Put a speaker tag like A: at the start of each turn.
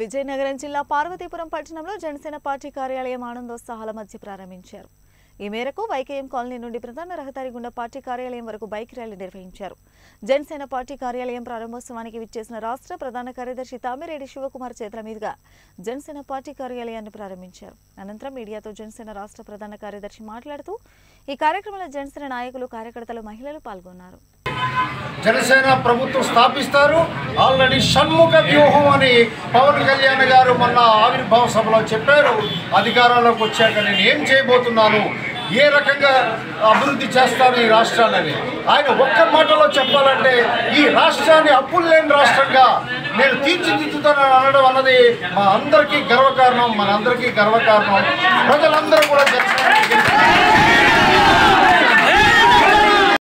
A: విజయనగరం జిల్లా పార్వతీపురం పట్టణంలో జనసేన పార్టీ కార్యాలయం ఆనందోత్సాహాల మధ్య ప్రారంభించారు. ఈ మేరకు వైకేఎం కాలనీ నుండి ప్రధాన రహదారి గుండా పార్టీ కార్యాలయం వరకు బైక్ ర్యాలీ నిర్వహించారు. జనసేన పార్టీ కార్యాలయం ప్రారంభోత్సవానికి విచ్చేసిన రాష్ట్ర ప్రధాన కార్యదర్శి తామిరెడ్డి శివకుమార్ చేతుల మీదుగా జనసేన పార్టీ కార్యాలయాన్ని ప్రారంభించారు. అనంతరం మీడియాతో జనసేన రాష్ట్ర ప్రధాన కార్యదర్శి మాట్లాడుతూ ఈ కార్యక్రమంలో జనసేన నాయకులు కార్యకర్తలు మహిళలు పాల్గొన్నారు.
B: జనసేన ప్రభుత్వం స్థాపిస్తారు. ఆల్రెడీ షణ్ముఖ వ్యూహం అని పవన్ కళ్యాణ్ గారు మొన్న ఆవిర్భావ సభలో చెప్పారు. అధికారంలోకి వచ్చాక నేను ఏం చేయబోతున్నాను? ఏ రకంగా అభివృద్ధి చేస్తాను ఈ రాష్ట్రాన్ని? ఆయన ఒక్క మాటలో చెప్పాలంటే ఈ రాష్ట్రాన్ని అప్పులు లేని రాష్ట్రంగా నేను తీర్చిదిద్దుతానని అనడం అన్నది మా అందరికీ గర్వకారణం మనందరికీ గర్వకారణం. ప్రజలందరూ